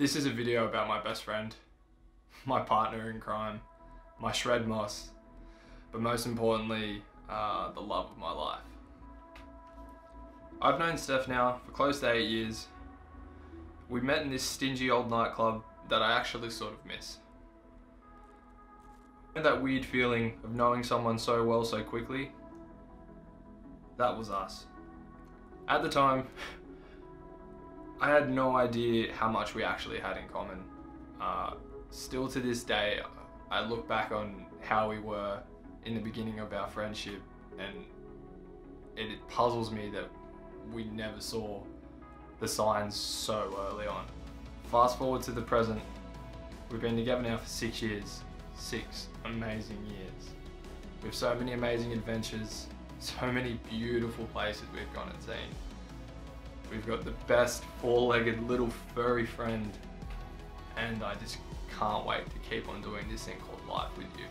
This is a video about my best friend, my partner in crime, my shred moss, but most importantly, uh, the love of my life. I've known Stef now for close to eight years. We met in this stingy old nightclub that I actually sort of miss. And that weird feeling of knowing someone so well so quickly, that was us. At the time, I had no idea how much we actually had in common. Uh, still to this day, I look back on how we were in the beginning of our friendship and it, it puzzles me that we never saw the signs so early on. Fast forward to the present, we've been together now for six years. Six amazing years. With so many amazing adventures, so many beautiful places we've gone and seen. We've got the best four-legged little furry friend and I just can't wait to keep on doing this thing called life with you.